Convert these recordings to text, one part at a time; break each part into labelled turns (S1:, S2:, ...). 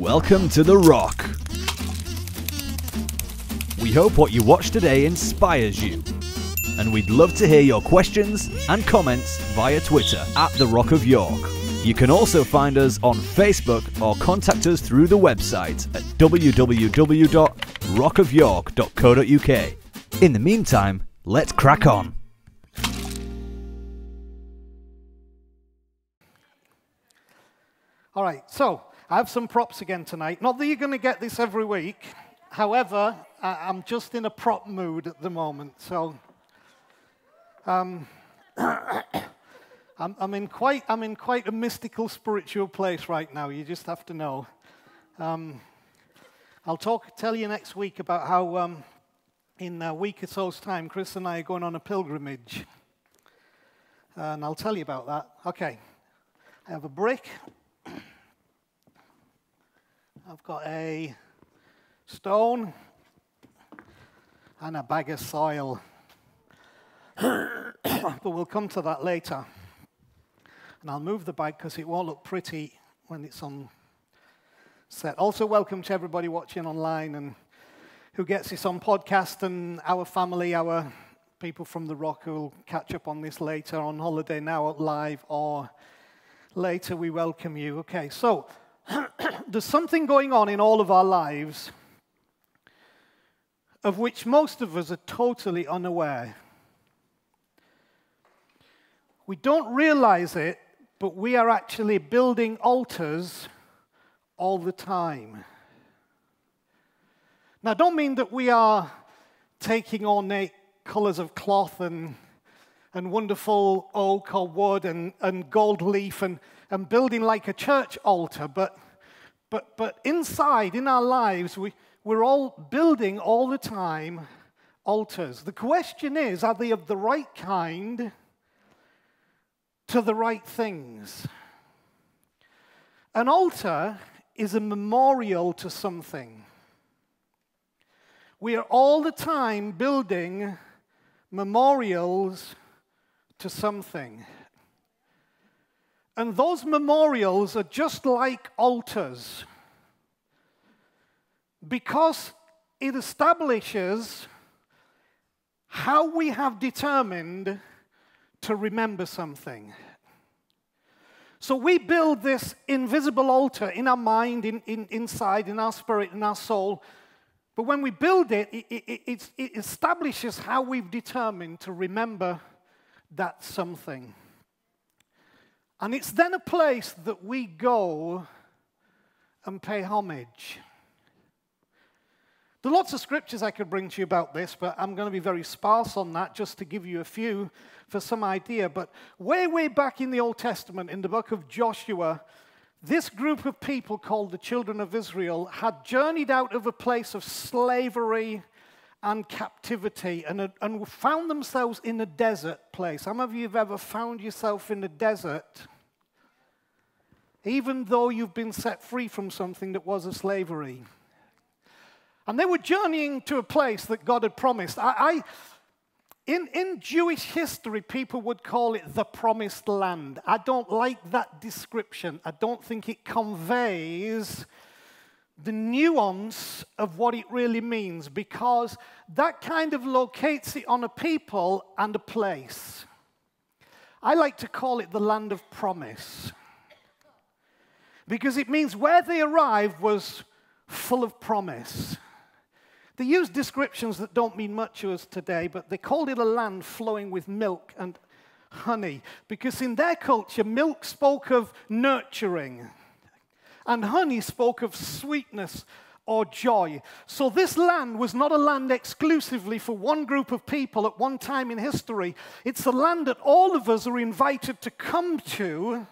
S1: Welcome to The Rock. We hope what you watch today inspires you. And we'd love to hear your questions and comments via Twitter at The Rock of York. You can also find us on Facebook or contact us through the website at www.rockofyork.co.uk. In the meantime, let's crack on.
S2: All right, so I have some props again tonight. Not that you're going to get this every week. However, I- I'm just in a prop mood at the moment. So um, I'm, I'm, in quite, I'm in quite a mystical, spiritual place right now. You just have to know. Um, I'll talk, tell you next week about how um, in a week or so's time, Chris and I are going on a pilgrimage. And I'll tell you about that. Okay. I have a brick. I've got a stone and a bag of soil. but we'll come to that later. And I'll move the bag because it won't look pretty when it's on set. Also, welcome to everybody watching online and who gets this on podcast, and our family, our people from the Rock who will catch up on this later on holiday now live or later. We welcome you. Okay, so there's something going on in all of our lives of which most of us are totally unaware. We don't realize it, but we are actually building altars all the time. Now, I don't mean that we are taking ornate colors of cloth and, and wonderful oak or wood and, and gold leaf and, and building like a church altar, but, but, but inside, in our lives, we, we're all building all the time altars. The question is are they of the right kind to the right things? An altar is a memorial to something. We are all the time building memorials to something. And those memorials are just like altars because it establishes how we have determined to remember something. So we build this invisible altar in our mind, in, in, inside, in our spirit, in our soul. But when we build it, it, it, it establishes how we've determined to remember that something. And it's then a place that we go and pay homage. There are lots of scriptures I could bring to you about this, but I'm going to be very sparse on that just to give you a few for some idea. But way, way back in the Old Testament, in the book of Joshua, this group of people called the children of Israel had journeyed out of a place of slavery and captivity and, and found themselves in a desert place. Some of you have ever found yourself in a desert, even though you've been set free from something that was a slavery. And they were journeying to a place that God had promised. I, I, in, in Jewish history, people would call it the promised land. I don't like that description. I don't think it conveys the nuance of what it really means because that kind of locates it on a people and a place. I like to call it the land of promise because it means where they arrived was full of promise. They used descriptions that don't mean much to us today, but they called it a land flowing with milk and honey, because in their culture, milk spoke of nurturing, and honey spoke of sweetness or joy. So, this land was not a land exclusively for one group of people at one time in history. It's a land that all of us are invited to come to.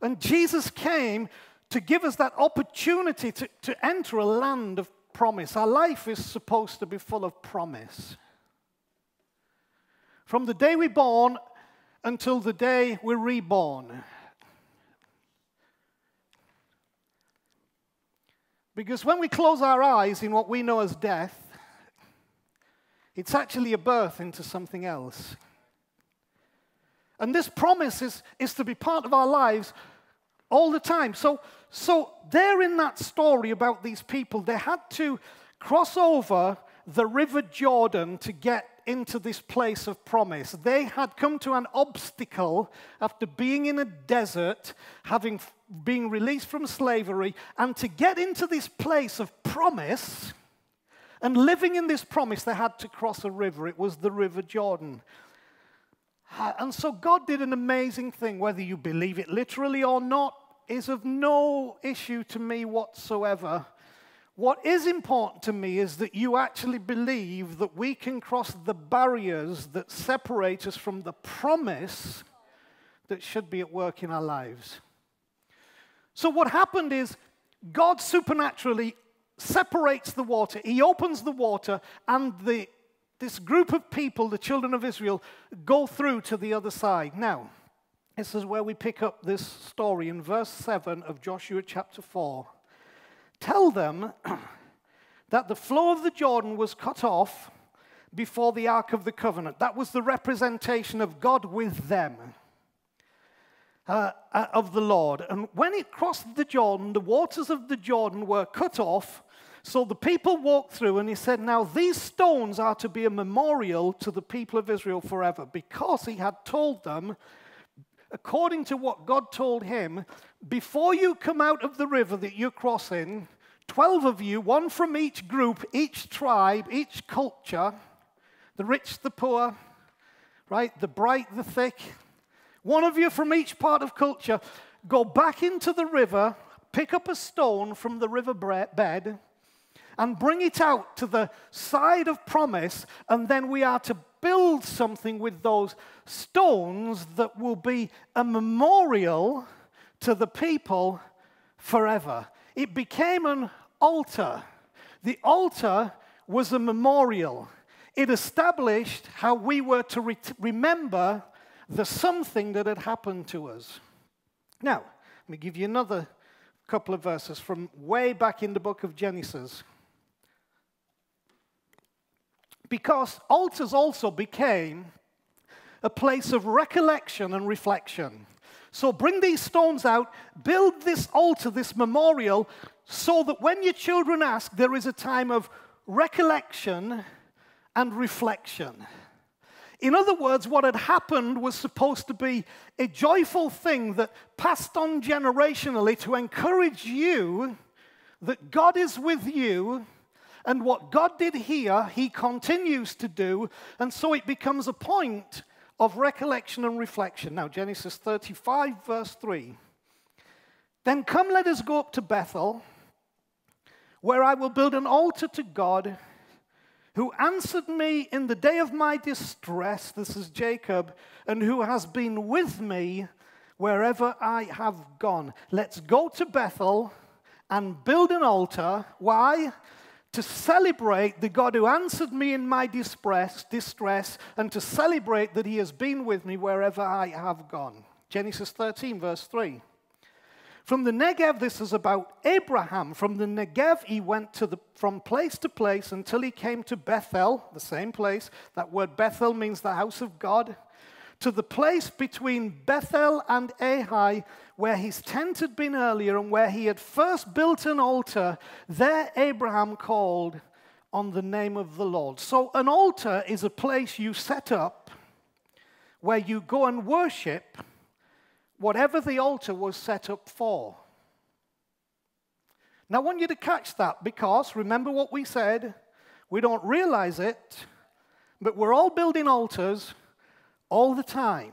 S2: And Jesus came to give us that opportunity to, to enter a land of promise. Our life is supposed to be full of promise. From the day we're born until the day we're reborn. Because when we close our eyes in what we know as death, it's actually a birth into something else. And this promise is, is to be part of our lives all the time. So, so they're in that story about these people. They had to cross over the River Jordan to get into this place of promise. They had come to an obstacle after being in a desert, having been released from slavery, and to get into this place of promise and living in this promise, they had to cross a river. It was the River Jordan. And so God did an amazing thing, whether you believe it literally or not, is of no issue to me whatsoever. What is important to me is that you actually believe that we can cross the barriers that separate us from the promise that should be at work in our lives. So, what happened is God supernaturally separates the water, He opens the water, and the, this group of people, the children of Israel, go through to the other side. Now, this is where we pick up this story in verse 7 of Joshua chapter 4. Tell them that the flow of the Jordan was cut off before the Ark of the Covenant. That was the representation of God with them, uh, uh, of the Lord. And when it crossed the Jordan, the waters of the Jordan were cut off. So the people walked through, and he said, Now these stones are to be a memorial to the people of Israel forever, because he had told them according to what God told him, before you come out of the river that you're crossing, 12 of you, one from each group, each tribe, each culture, the rich, the poor, right, the bright, the thick, one of you from each part of culture, go back into the river, pick up a stone from the river bed, and bring it out to the side of promise, and then we are to build something with those stones that will be a memorial to the people forever. It became an altar. The altar was a memorial. It established how we were to re- remember the something that had happened to us. Now, let me give you another couple of verses from way back in the book of Genesis because altars also became a place of recollection and reflection. So bring these stones out, build this altar, this memorial, so that when your children ask, there is a time of recollection and reflection. In other words, what had happened was supposed to be a joyful thing that passed on generationally to encourage you that God is with you and what God did here, He continues to do. And so it becomes a point of recollection and reflection. Now, Genesis 35, verse 3. Then come, let us go up to Bethel, where I will build an altar to God who answered me in the day of my distress. This is Jacob, and who has been with me wherever I have gone. Let's go to Bethel and build an altar. Why? To celebrate the God who answered me in my distress, distress, and to celebrate that He has been with me wherever I have gone. Genesis 13, verse 3. From the Negev, this is about Abraham. From the Negev, he went to the, from place to place until he came to Bethel, the same place. That word Bethel means the house of God to the place between Bethel and Ai, where his tent had been earlier and where he had first built an altar. There, Abraham called on the name of the Lord. So, an altar is a place you set up where you go and worship whatever the altar was set up for. Now, I want you to catch that because remember what we said? We don't realize it, but we're all building altars all the time.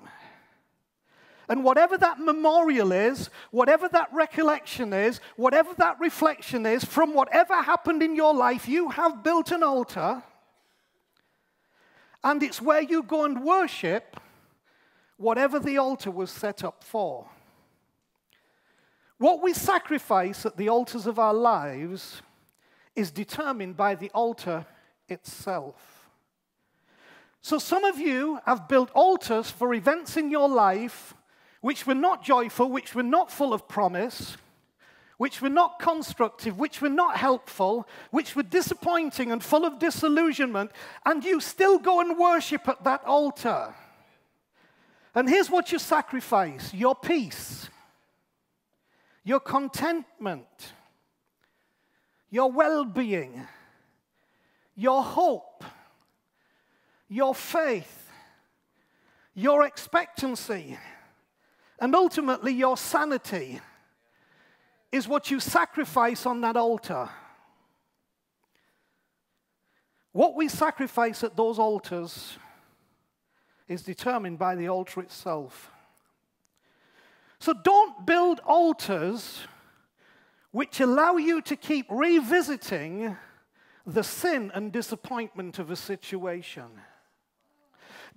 S2: And whatever that memorial is, whatever that recollection is, whatever that reflection is, from whatever happened in your life, you have built an altar. And it's where you go and worship whatever the altar was set up for. What we sacrifice at the altars of our lives is determined by the altar itself. So some of you have built altars for events in your life which were not joyful, which were not full of promise, which were not constructive, which were not helpful, which were disappointing and full of disillusionment, and you still go and worship at that altar. And here's what you sacrifice your peace, your contentment, your well being, your hope, your faith, your expectancy, and ultimately your sanity is what you sacrifice on that altar. What we sacrifice at those altars is determined by the altar itself. So don't build altars which allow you to keep revisiting the sin and disappointment of a situation.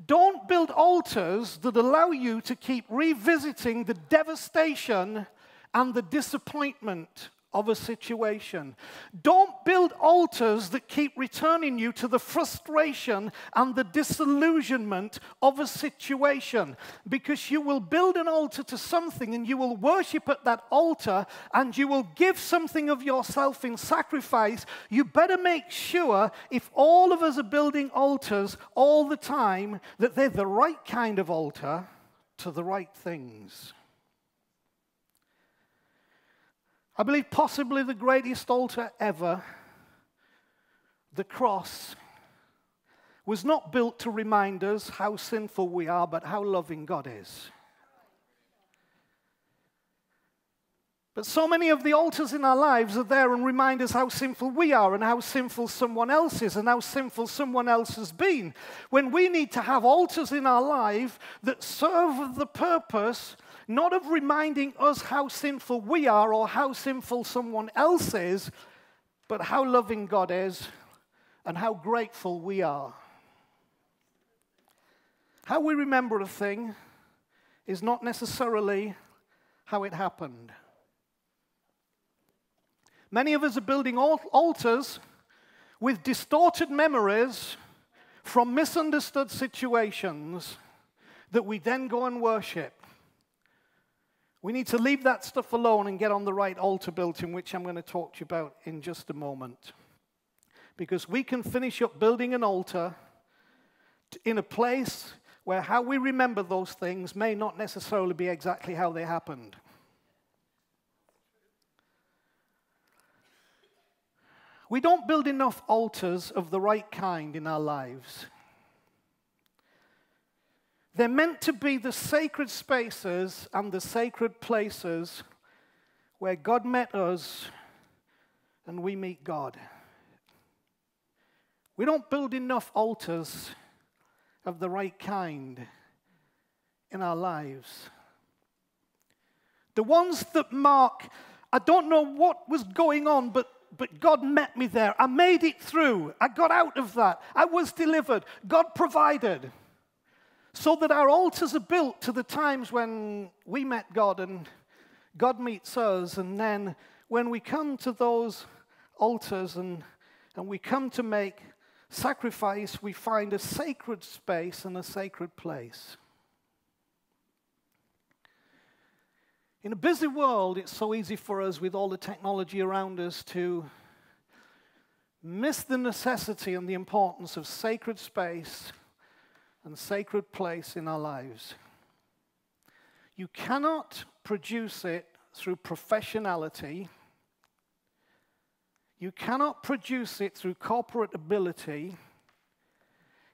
S2: Don't build altars that allow you to keep revisiting the devastation and the disappointment of a situation. Don't build altars that keep returning you to the frustration and the disillusionment of a situation because you will build an altar to something and you will worship at that altar and you will give something of yourself in sacrifice. You better make sure if all of us are building altars all the time that they're the right kind of altar to the right things. I believe possibly the greatest altar ever, the cross, was not built to remind us how sinful we are, but how loving God is. But so many of the altars in our lives are there and remind us how sinful we are and how sinful someone else is and how sinful someone else has been. When we need to have altars in our life that serve the purpose not of reminding us how sinful we are or how sinful someone else is, but how loving God is and how grateful we are. How we remember a thing is not necessarily how it happened. Many of us are building altars with distorted memories from misunderstood situations that we then go and worship. We need to leave that stuff alone and get on the right altar building, which I'm going to talk to you about in just a moment. Because we can finish up building an altar in a place where how we remember those things may not necessarily be exactly how they happened. We don't build enough altars of the right kind in our lives. They're meant to be the sacred spaces and the sacred places where God met us and we meet God. We don't build enough altars of the right kind in our lives. The ones that mark, I don't know what was going on, but, but God met me there. I made it through. I got out of that. I was delivered. God provided. So that our altars are built to the times when we met God and God meets us. And then when we come to those altars and, and we come to make sacrifice, we find a sacred space and a sacred place. In a busy world, it's so easy for us with all the technology around us to miss the necessity and the importance of sacred space and sacred place in our lives. You cannot produce it through professionality. You cannot produce it through corporate ability.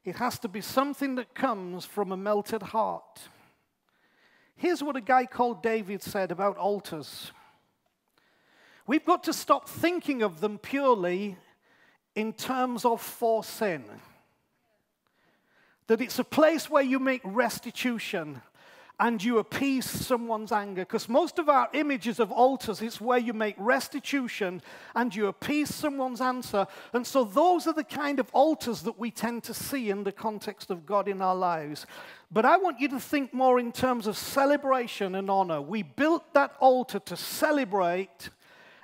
S2: It has to be something that comes from a melted heart. Here's what a guy called David said about altars We've got to stop thinking of them purely in terms of for sin that it's a place where you make restitution and you appease someone's anger. Because most of our images of altars is where you make restitution and you appease someone's answer. And so those are the kind of altars that we tend to see in the context of God in our lives. But I want you to think more in terms of celebration and honor. We built that altar to celebrate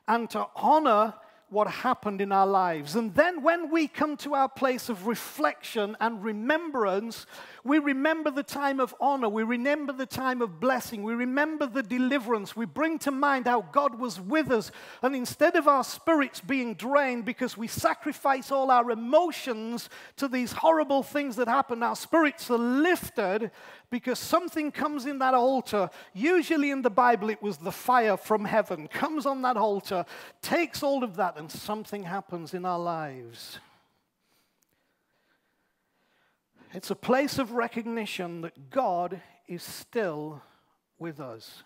S2: and to honor what happened in our lives. And then when we come to our place of reflection and remembrance, We remember the time of honor. We remember the time of blessing. We remember the deliverance. We bring to mind how God was with us. And instead of our spirits being drained because we sacrifice all our emotions to these horrible things that happen, our spirits are lifted because something comes in that altar. Usually in the Bible, it was the fire from heaven, comes on that altar, takes all of that, and something happens in our lives. It's a place of recognition that God is still with us.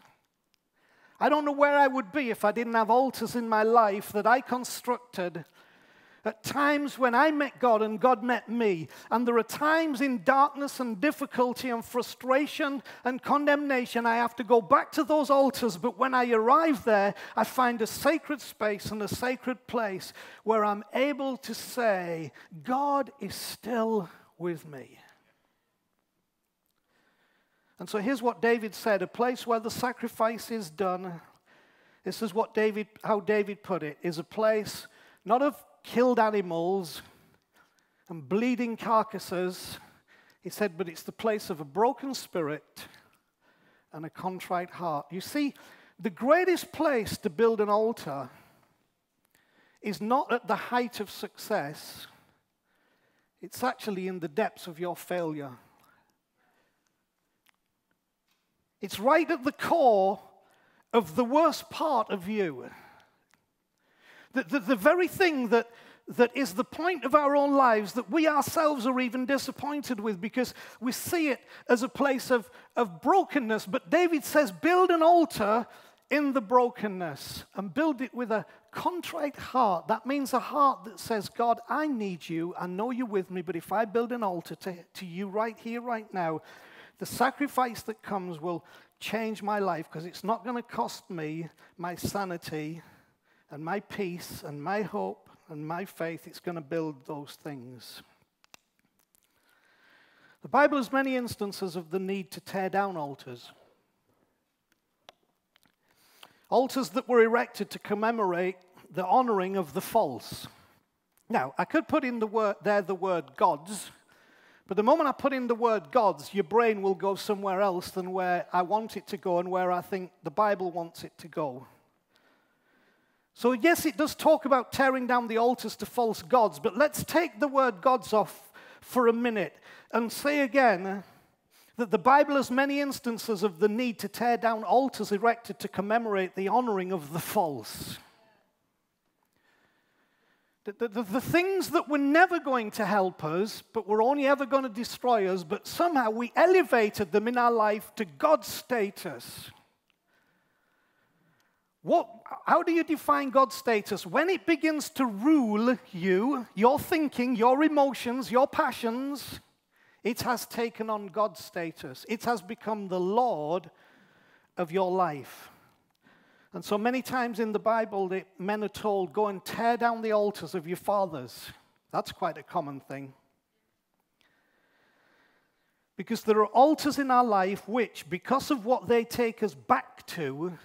S2: I don't know where I would be if I didn't have altars in my life that I constructed at times when I met God and God met me. And there are times in darkness and difficulty and frustration and condemnation, I have to go back to those altars. But when I arrive there, I find a sacred space and a sacred place where I'm able to say, God is still with me. And so here's what David said a place where the sacrifice is done. This is what David, how David put it, is a place not of killed animals and bleeding carcasses. He said, but it's the place of a broken spirit and a contrite heart. You see, the greatest place to build an altar is not at the height of success, it's actually in the depths of your failure. It's right at the core of the worst part of you. The, the, the, very thing that, that is the point of our own lives that we ourselves are even disappointed with because we see it as a place of, of brokenness. But David says, build an altar in the brokenness and build it with a contrite heart. That means a heart that says, God, I need you. I know you're with me, but if I build an altar to, to you right here, right now, the sacrifice that comes will change my life because it's not going to cost me my sanity and my peace and my hope and my faith. It's going to build those things. The Bible has many instances of the need to tear down altars. Altars that were erected to commemorate the honoring of the false. Now, I could put in the word there the word gods but the moment I put in the word gods, your brain will go somewhere else than where I want it to go and where I think the Bible wants it to go. So, yes, it does talk about tearing down the altars to false gods, but let's take the word gods off for a minute and say again that the Bible has many instances of the need to tear down altars erected to commemorate the honoring of the false. The, the, the, things that were never going to help us, but were only ever going to destroy us, but somehow we elevated them in our life to God's status. What, how do you define God's status? When it begins to rule you, your thinking, your emotions, your passions, it has taken on God's status. It has become the Lord of your life. And so many times in the Bible, the men are told, go and tear down the altars of your fathers. That's quite a common thing. Because there are altars in our life which, because of what they take us back to,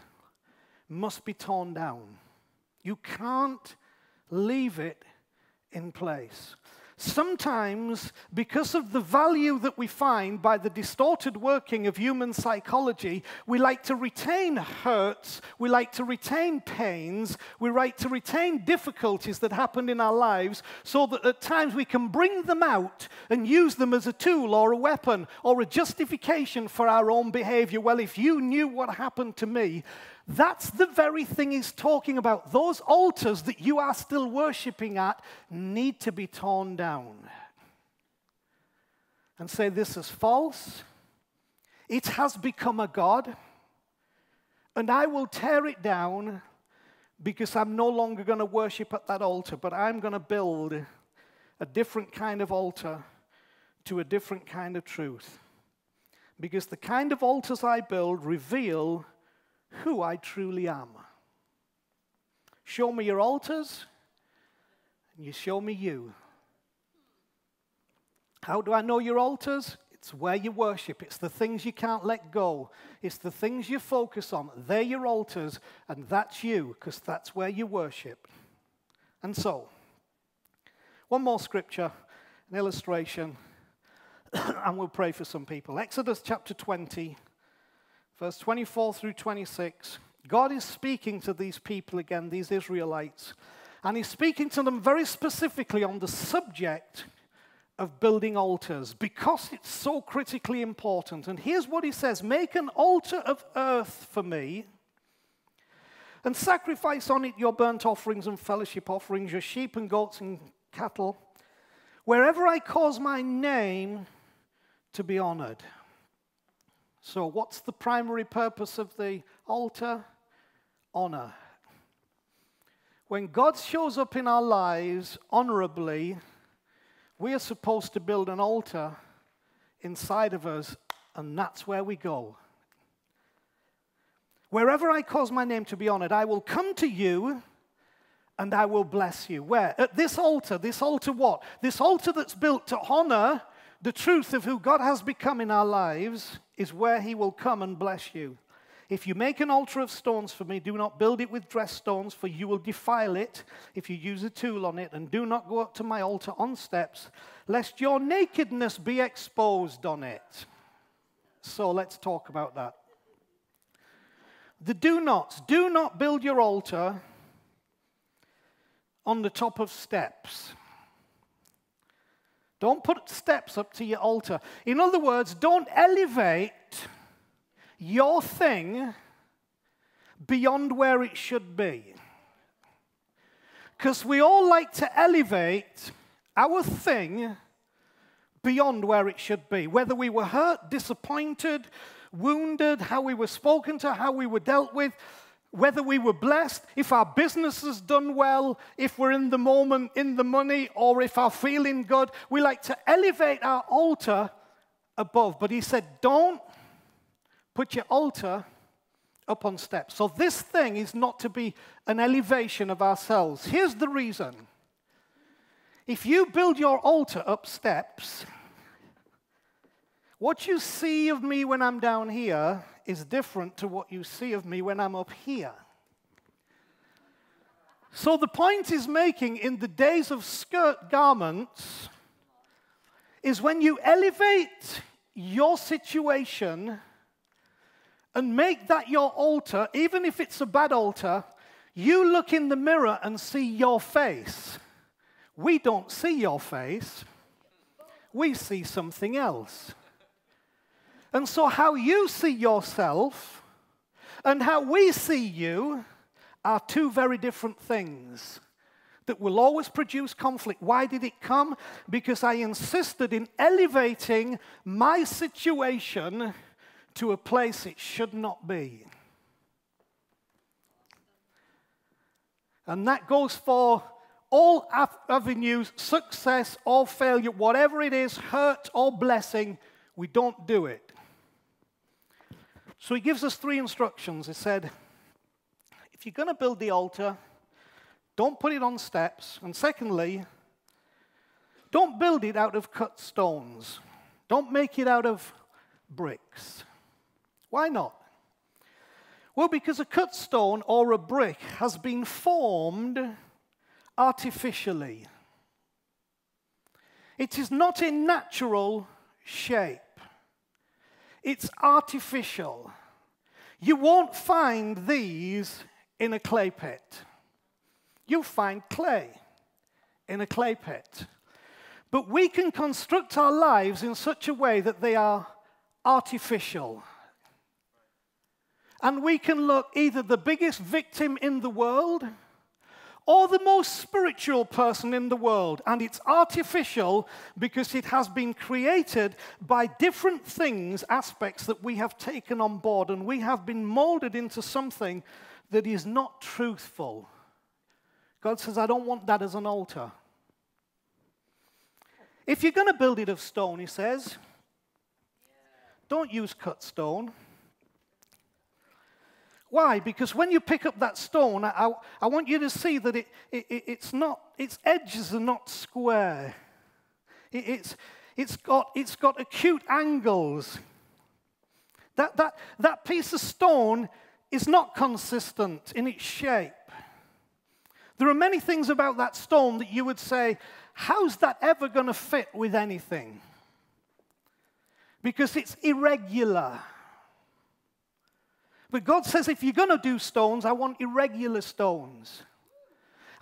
S2: must be torn down. You can't leave it in place. Sometimes, because of the value that we find by the distorted working of human psychology, we like to retain hurts, we like to retain pains, we like to retain difficulties that happened in our lives so that at times we can bring them out and use them as a tool or a weapon or a justification for our own behavior. Well, if you knew what happened to me, that's the very thing he's talking about. Those altars that you are still worshiping at need to be torn down. And say, This is false. It has become a God. And I will tear it down because I'm no longer going to worship at that altar, but I'm going to build a different kind of altar to a different kind of truth. Because the kind of altars I build reveal who I truly am. Show me your altars, and you show me you. How do I know your altars? It's where you worship. It's the things you can't let go. It's the things you focus on. They're your altars, and that's you, because that's where you worship. And so, one more scripture, an illustration. and we'll pray for some people. Exodus chapter 20, verse 24 through 26. God is speaking to these people again, these Israelites, and He's speaking to them very specifically on the subject of building altars because it's so critically important. And here's what He says Make an altar of earth for me. And sacrifice on it your burnt offerings and fellowship offerings, your sheep and goats and cattle, wherever I cause my name to be honored. So, what's the primary purpose of the altar? Honor. When God shows up in our lives honorably, we are supposed to build an altar inside of us, and that's where we go. Wherever I cause my name to be honored, I will come to you and I will bless you. Where? At this altar. This altar, what? This altar that's built to honor the truth of who God has become in our lives is where He will come and bless you. If you make an altar of stones for me, do not build it with dressed stones, for you will defile it if you use a tool on it, and do not go up to my altar on steps, lest your nakedness be exposed on it. So let's talk about that. The do nots. Do not build your altar on the top of steps. Don't put steps up to your altar. In other words, don't elevate your thing beyond where it should be. Because we all like to elevate our thing beyond where it should be. Whether we were hurt, disappointed, wounded, how we were spoken to, how we were dealt with, whether we were blessed, if our business has done well, if we're in the moment, in the money, or if our feeling good, we like to elevate our altar above. But he said, don't put your altar up on steps. So this thing is not to be an elevation of ourselves. Here's the reason. If you build your altar up steps, what you see of me when I'm down here is different to what you see of me when I'm up here. So the point is making in the days of skirt garments is when you elevate your situation and make that your altar, even if it's a bad altar, you look in the mirror and see your face. We don't see your face, we see something else. And so, how you see yourself and how we see you are two very different things that will always produce conflict. Why did it come? Because I insisted in elevating my situation to a place it should not be. And that goes for all avenues, success or failure, whatever it is, hurt or blessing, we don't do it. So he gives us three instructions. He said, if you're going to build the altar, don't put it on steps. And secondly, don't build it out of cut stones. Don't make it out of bricks. Why not? Well, because a cut stone or a brick has been formed artificially. It is not in natural shape. It's artificial. You won't find these in a clay pit. You'll find clay in a clay pit. But we can construct our lives in such a way that they are artificial. And we can look either the biggest victim in the world or the most spiritual person in the world. And it's artificial because it has been created by different things, aspects that we have taken on board, and we have been molded into something that is not truthful. God says, I don't want that as an altar. If you're going to build it of stone, he says, don't use cut stone. Why? Because when you pick up that stone, I, I want you to see that it, it, it's not, its edges are not square. It, it's, it's, got, it's got acute angles. That, that, that piece of stone is not consistent in its shape. There are many things about that stone that you would say, how's that ever going to fit with anything? because it's irregular. But God says, if you're going to do stones, I want irregular stones.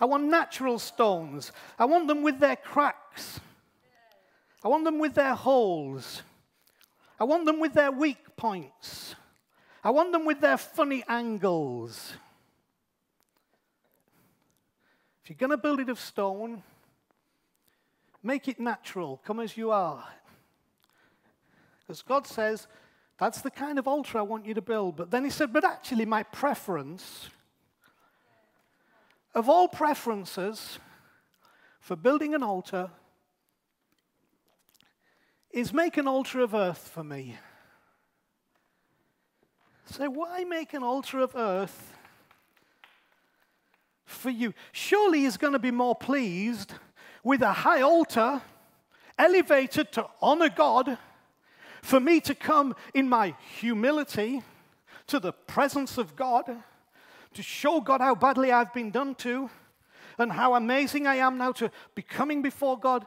S2: I want natural stones. I want them with their cracks. I want them with their holes. I want them with their weak points. I want them with their funny angles. If you're going to build it of stone, make it natural. Come as you are. Because God says, that's the kind of altar I want you to build. But then he said, but actually, my preference, of all preferences for building an altar, is make an altar of earth for me. So, why make an altar of earth for you? Surely he's going to be more pleased with a high altar elevated to honor God for me to come in my humility to the presence of God, to show God how badly I've been done to, and how amazing I am now to be coming before God.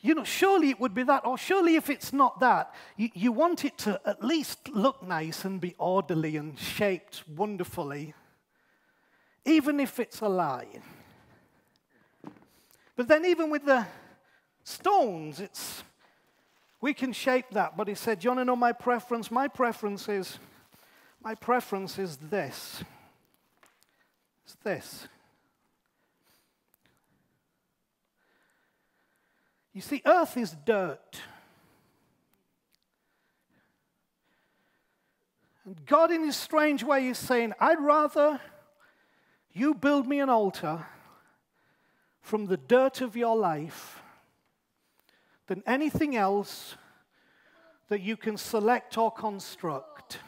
S2: You know, surely it would be that, or surely if it's not that, you, you want it to at least look nice and be orderly and shaped wonderfully, even if it's a lie. But then, even with the stones, it's we can shape that, but he said, Do you want to know my preference? My preference is my preference is this. It's this. You see, earth is dirt. And God, in his strange way, is saying, I'd rather you build me an altar from the dirt of your life than anything else that you can select or construct.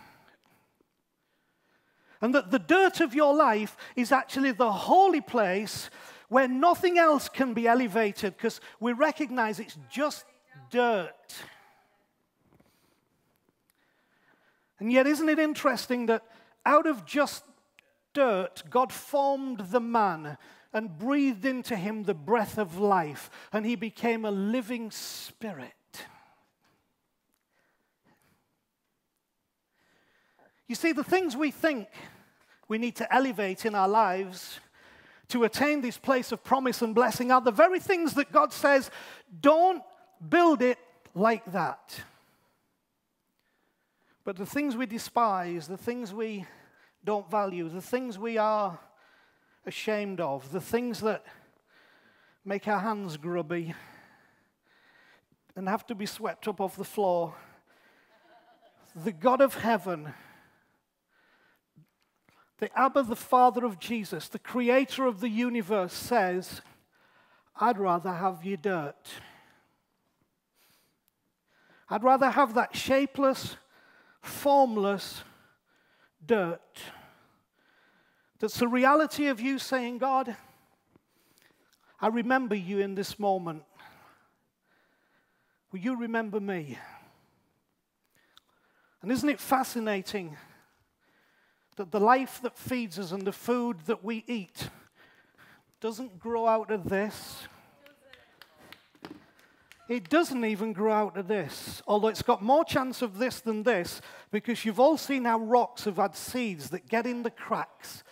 S2: And that the dirt of your life is actually the holy place where nothing else can be elevated because we recognize it's just dirt. And yet, isn't it interesting that out of just dirt, God formed the man and breathed into him the breath of life, and he became a living spirit. You see, the things we think we need to elevate in our lives to attain this place of promise and blessing are the very things that God says, don't build it like that. But the things we despise, the things we don't value, the things we are ashamed of, the things that make our hands grubby and have to be swept up off the floor. The God of heaven, the Abba, the Father of Jesus, the creator of the universe, says, I'd rather have your dirt. I'd rather have that shapeless, formless dirt that's the reality of you saying, God, I remember you in this moment. Will you remember me? And isn't it fascinating that the life that feeds us and the food that we eat doesn't grow out of this? It doesn't even grow out of this, although it's got more chance of this than this, because you've all seen how rocks have had seeds that get in the cracks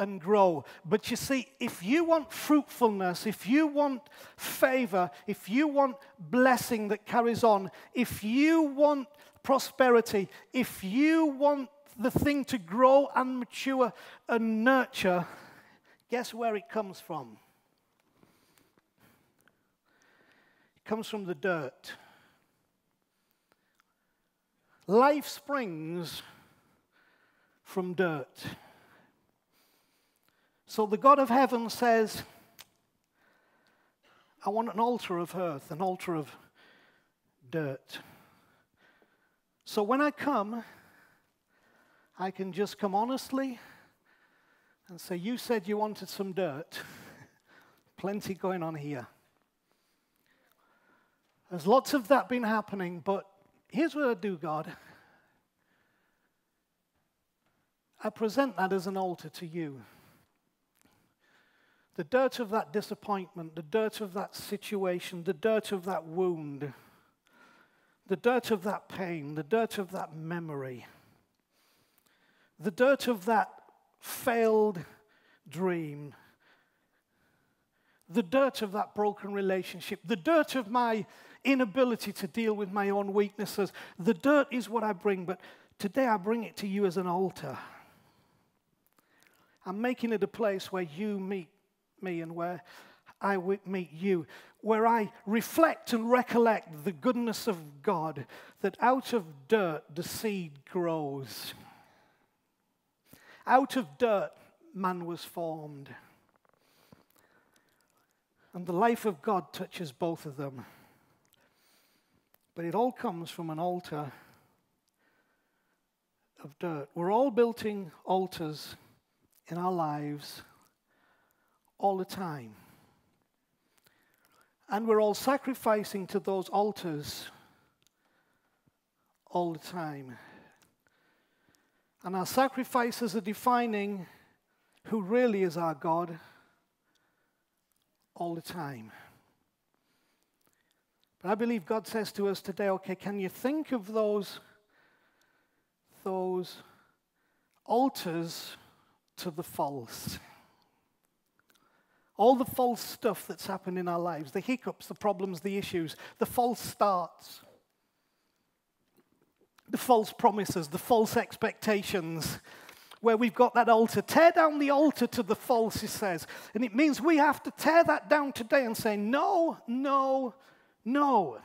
S2: and grow. But you see, if you want fruitfulness, if you want favor, if you want blessing that carries on, if you want prosperity, if you want the thing to grow and mature and nurture, guess where it comes from? It comes from the dirt. Life springs from dirt. So the God of heaven says, I want an altar of earth, an altar of dirt. So when I come, I can just come honestly and say, You said you wanted some dirt. Plenty going on here. There's lots of that been happening, but here's what I do, God. I present that as an altar to you the dirt of that disappointment, the dirt of that situation, the dirt of that wound, the dirt of that pain, the dirt of that memory, the dirt of that failed dream, the dirt of that broken relationship, the dirt of my inability to deal with my own weaknesses. The dirt is what I bring, but today I bring it to you as an altar. I'm making it a place where you meet me and where I meet you, where I reflect and recollect the goodness of God, that out of dirt the seed grows. Out of dirt man was formed. And the life of God touches both of them. But it all comes from an altar of dirt. We're all building altars in our lives all the time. And we're all sacrificing to those altars all the time. And our sacrifices are defining who really is our God all the time. But I believe God says to us today, okay, can you think of those, those altars to the false? All the false stuff that's happened in our lives, the hiccups, the problems, the issues, the false starts, the false promises, the false expectations, where we've got that altar. Tear down the altar to the false, he says. And it means we have to tear that down today and say, no, no, no.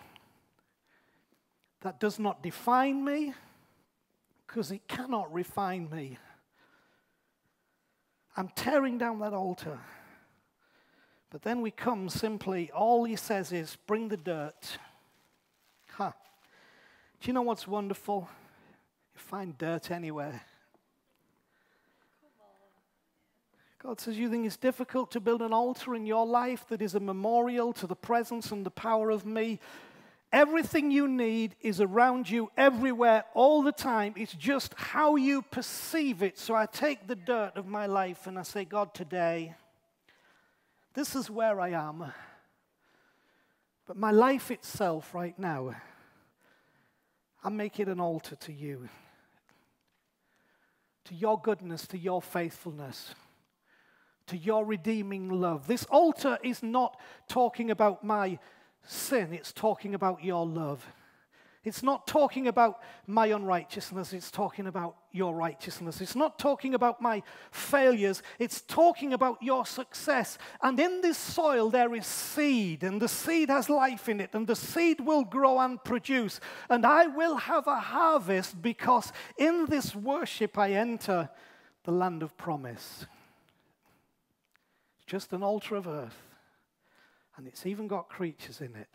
S2: That does not define me because it cannot refine me. I'm tearing down that altar. But then we come simply, all he says is, bring the dirt. Huh. Do you know what's wonderful? You find dirt anywhere. God says, You think it's difficult to build an altar in your life that is a memorial to the presence and the power of me? Everything you need is around you everywhere all the time. It's just how you perceive it. So I take the dirt of my life and I say, God, today, this is where I am. But my life itself, right now, I make it an altar to you, to your goodness, to your faithfulness to your redeeming love. This altar is not talking about my sin, it's talking about your love. It's not talking about my unrighteousness, it's talking about your righteousness. It's not talking about my failures, it's talking about your success. And in this soil, there is seed, and the seed has life in it, and the seed will grow and produce. And I will have a harvest because in this worship I enter the land of promise It's just an altar of earth, and it's even got creatures in it.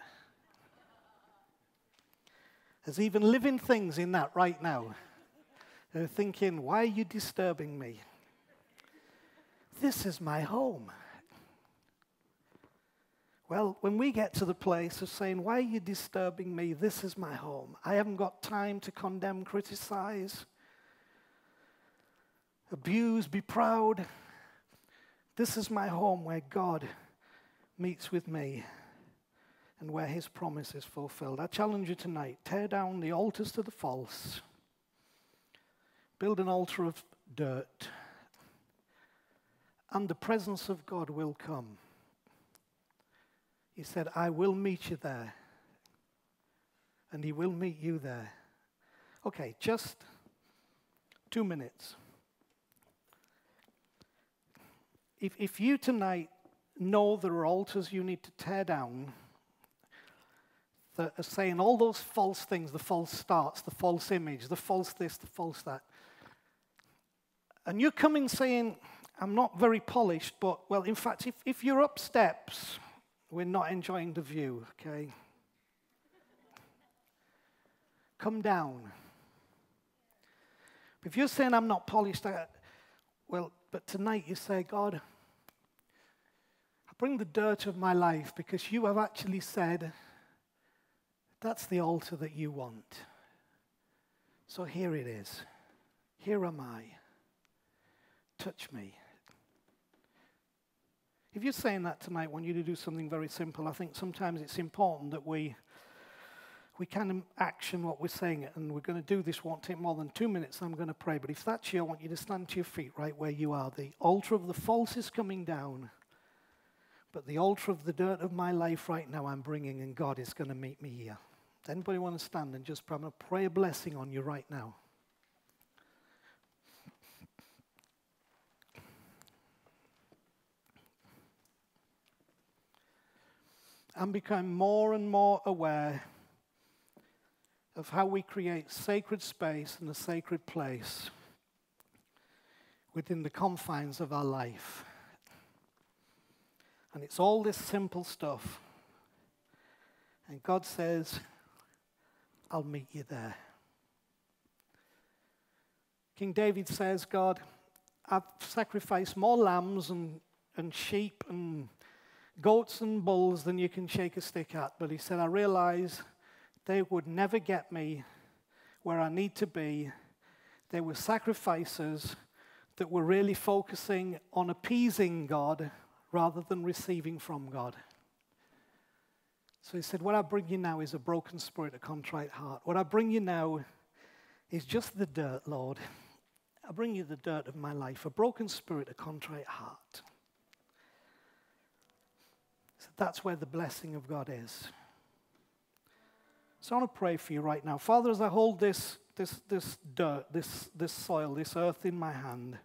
S2: There's even living things in that right now. They're thinking, why are you disturbing me? This is my home. Well, when we get to the place of saying, Why are you disturbing me? This is my home. I haven't got time to condemn, criticize, abuse, be proud. This is my home where God meets with me and where his promise is fulfilled. I challenge you tonight tear down the altars to the false, build an altar of dirt, and the presence of God will come. He said, I will meet you there, and he will meet you there. Okay, just two minutes. if, if you tonight know there are altars you need to tear down that are saying all those false things, the false starts, the false image, the false this, the false that, and you're coming saying, I'm not very polished, but, well, in fact, if, if you're up steps, we're not enjoying the view, okay? Come down. If you're saying I'm not polished, I, well, but tonight you say, God, I bring the dirt of my life because you have actually said that's the altar that you want. So here it is. Here am I. Touch me. If you're saying that tonight, I want you to do something very simple. I think sometimes it's important that we we can action what we're saying, and we're going to do this, won't take more than two minutes. I'm going to pray. But if that's you, I want you to stand to your feet right where you are. The altar of the false is coming down, but the altar of the dirt of my life right now I'm bringing, and God is going to meet me here. Does anybody want to stand and just? I'm going to pray a blessing on you right now. I'm becoming more and more aware of how we create sacred space and a sacred place within the confines of our life. And it's all this simple stuff. And God says, I'll meet you there. King David says, God, I've sacrificed more lambs and, and sheep and goats and bulls than you can shake a stick at. But he said, I realize they would never get me where I need to be. They were sacrifices that were really focusing on appeasing God rather than receiving from God. So he said, What I bring you now is a broken spirit, a contrite heart. What I bring you now is just the dirt, Lord. I bring you the dirt of my life, a broken spirit, a contrite heart. So that's where the blessing of God is. So I want to pray for you right now. Father, as I hold this, this, this dirt, this, this soil, this earth in my hand,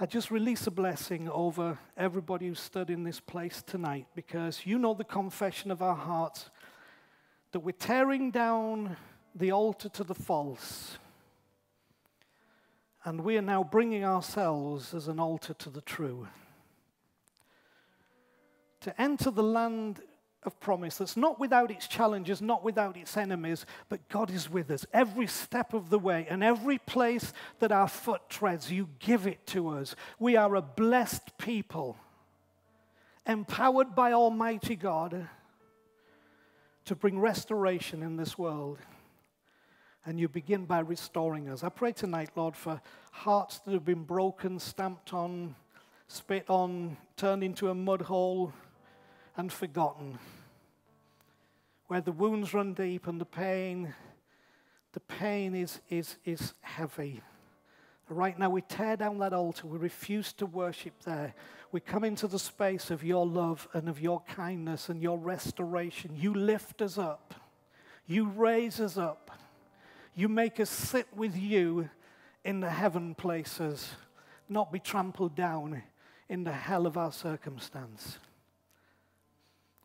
S2: I just release a blessing over everybody who stood in this place tonight because you know the confession of our hearts that we're tearing down the altar to the false. And we are now bringing ourselves as an altar to the true. To enter the land of promise that's not without its challenges, not without its enemies, but God is with us every step of the way and every place that our foot treads, you give it to us. We are a blessed people, empowered by Almighty God to bring restoration in this world. And you begin by restoring us. I pray tonight, Lord, for hearts that have been broken, stamped on, spit on, turned into a mud hole and forgotten. Where the wounds run deep and the pain, the pain is, is, is heavy. Right now, we tear down that altar. We refuse to worship there. We come into the space of your love and of your kindness and your restoration. You lift us up. You raise us up. You make us sit with you in the heaven places, not be trampled down in the hell of our circumstance.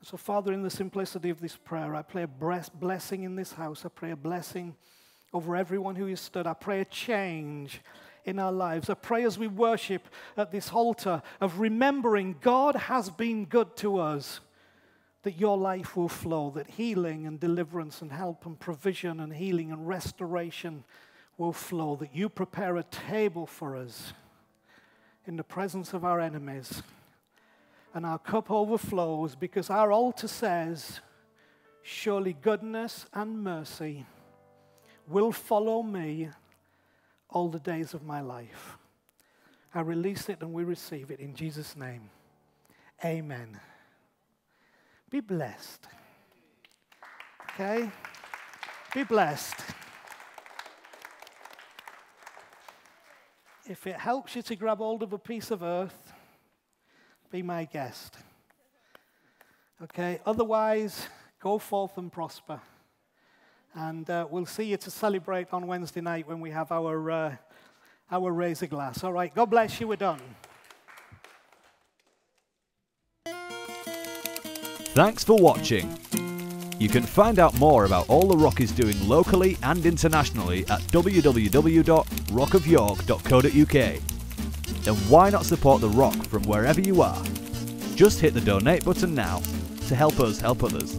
S2: So, Father, in the simplicity of this prayer, I pray a blessing in this house. I pray a blessing over everyone who is stood. I pray a change in our lives. I pray as we worship at this altar of remembering God has been good to us, that your life will flow, that healing and deliverance and help and provision and healing and restoration will flow, that you prepare a table for us in the presence of our enemies and our cup overflows because our altar says, Surely goodness and mercy will follow me all the days of my life. I release it and we receive it in Jesus' name. Amen. Be blessed. Okay? Be blessed. If it helps you to grab hold of a piece of earth, be my guest. Okay, otherwise, go forth and prosper. And uh, we'll see you to celebrate on Wednesday night when we have our, uh, our razor glass. All right, God bless you. We're done.
S1: Thanks for watching. You can find out more about all the Rock is doing locally and internationally at www.rockofyork.co.uk. Then why not support The Rock from wherever you are? Just hit the donate button now to help us help others.